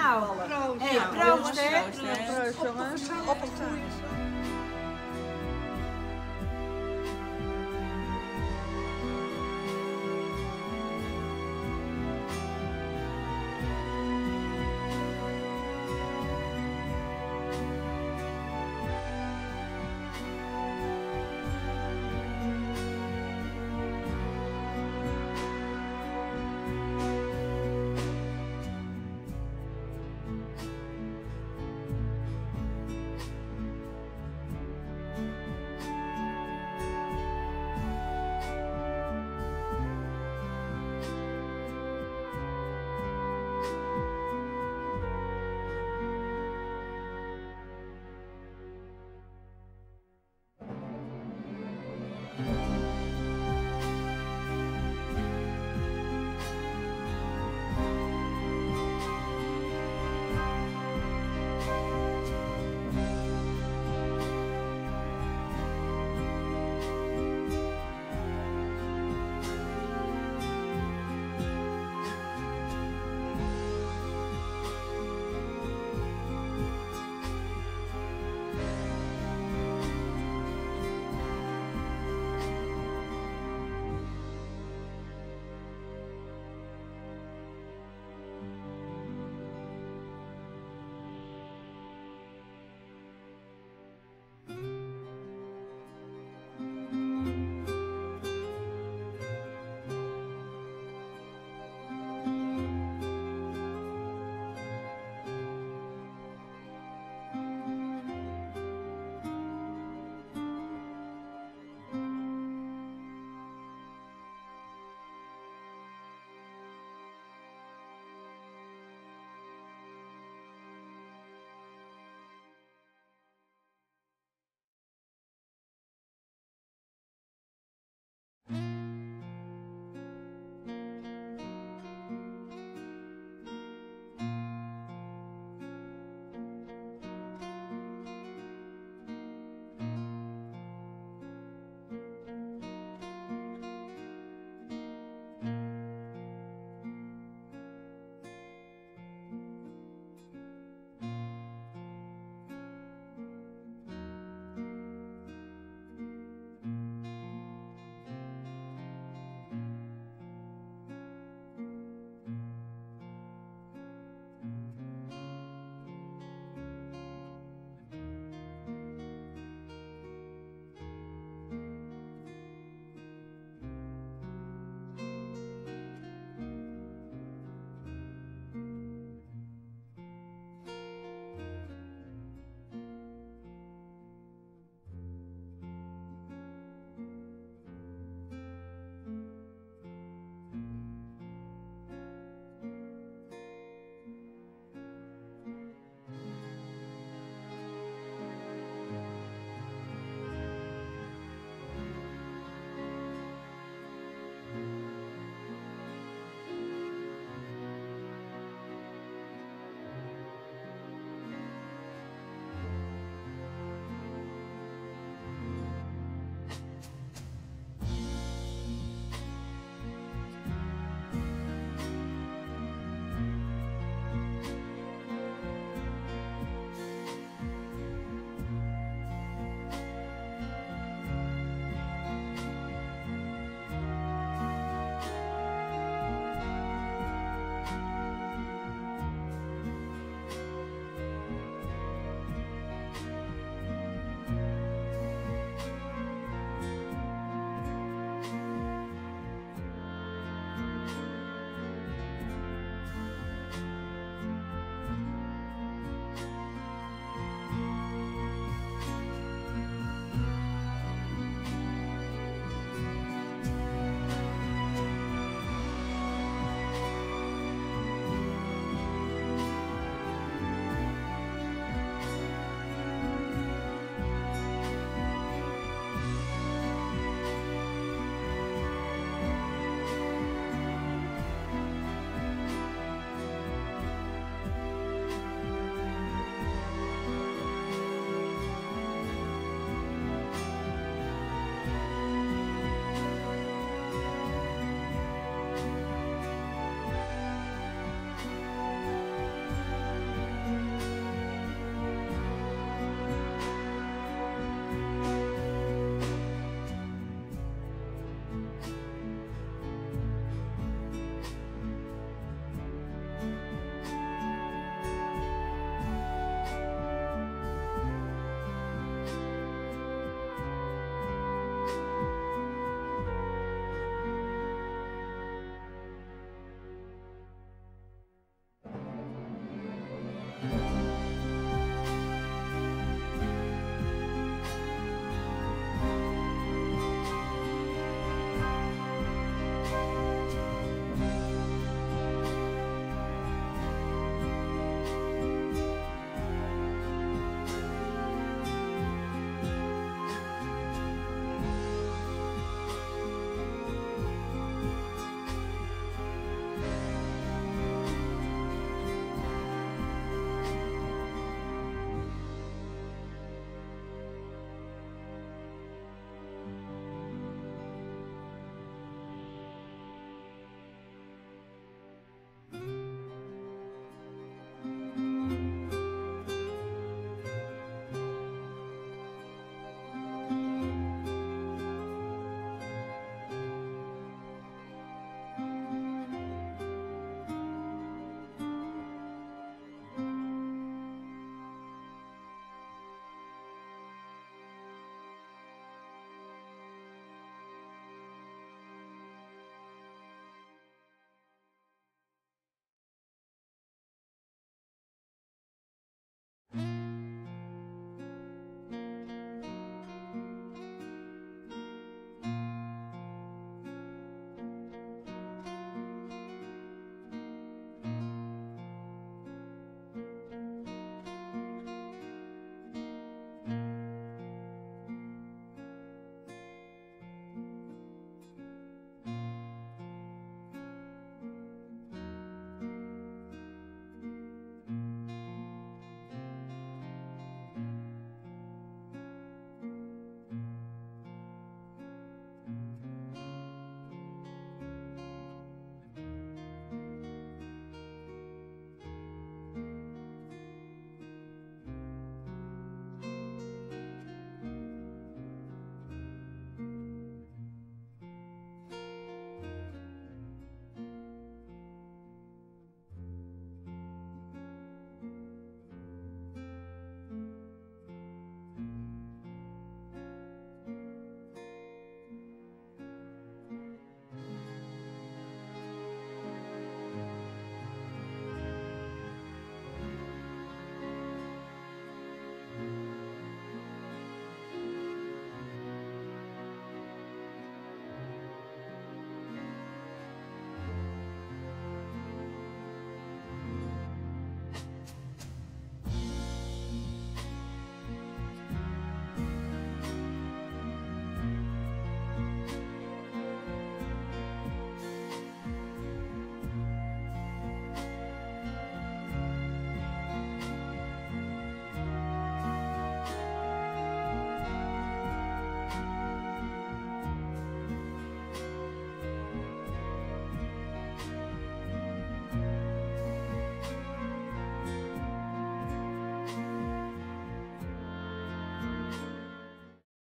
Nou, Proost. hey, proost hè. Proost, jongens. Op elkaar.